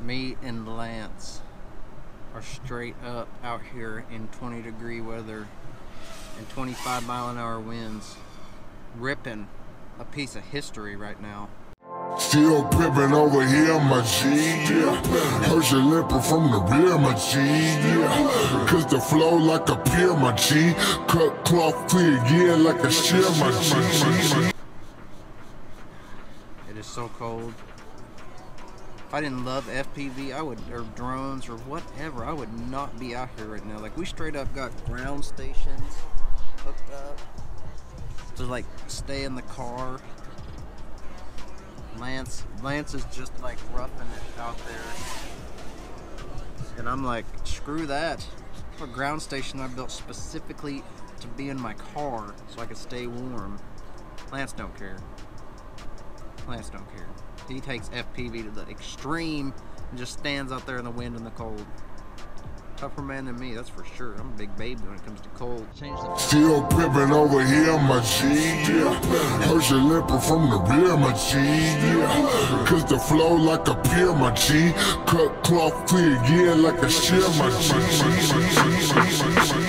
me and Lance are straight up out here in 20 degree weather and 25 mile an hour winds, ripping a piece of history right now. Still pimpin' over here, my G, yeah. Herschel limping from the rear, my G, yeah. Cause the flow like a pier, my G. Cut cloth clear, yeah, like a shear, my G. It is so cold. If I didn't love FPV, I would, or drones, or whatever, I would not be out here right now. Like, we straight up got ground stations hooked up to, like, stay in the car. Lance, Lance is just, like, roughing it out there. And I'm like, screw that. A ground station I built specifically to be in my car so I could stay warm. Lance don't care. Lance don't care. He takes FPV to the extreme and just stands out there in the wind and the cold. Tougher man than me, that's for sure. I'm a big baby when it comes to cold. Change the Still pimpin' over here, my G, yeah. Herschel limping from the rear, my G, yeah. Cause the flow like a pier, my G. Cut cloth clear, yeah, like a shear, my I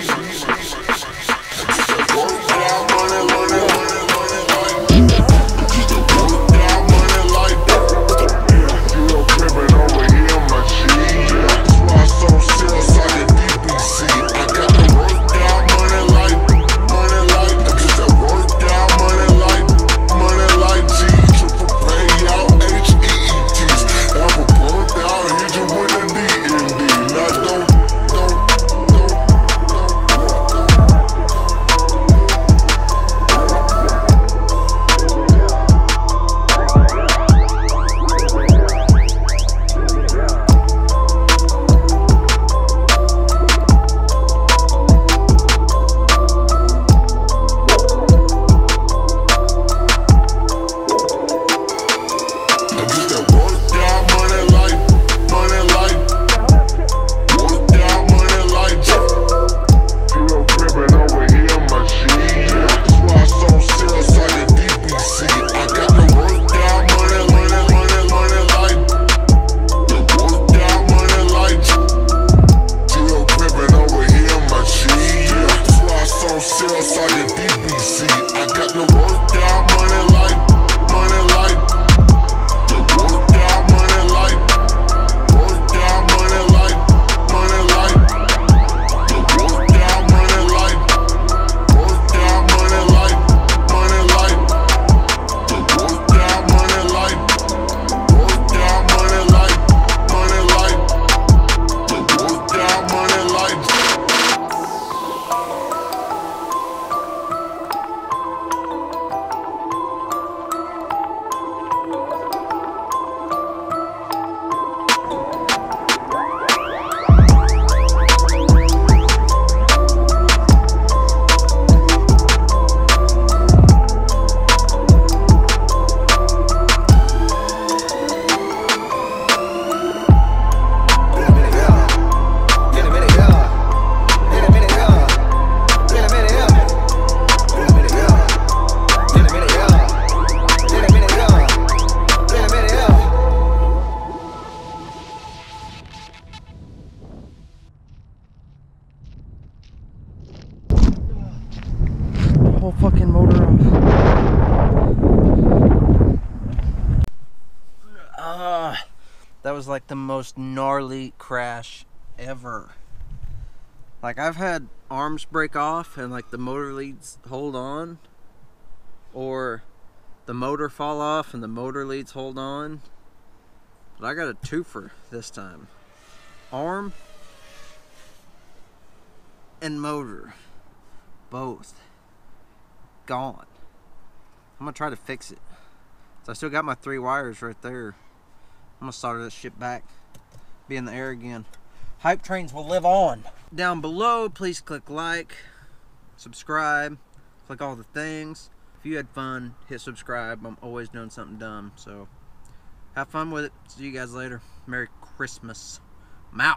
Ah, that was like the most gnarly crash ever. Like I've had arms break off and like the motor leads hold on, or the motor fall off and the motor leads hold on. But I got a twofer this time. Arm and motor, both gone. I'm gonna try to fix it. So I still got my three wires right there. I'm gonna solder this shit back. Be in the air again. Hype trains will live on. Down below, please click like, subscribe, click all the things. If you had fun, hit subscribe. I'm always doing something dumb, so have fun with it. See you guys later. Merry Christmas. I'm out.